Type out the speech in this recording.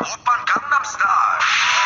Опа, Gangnam Style!